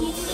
You.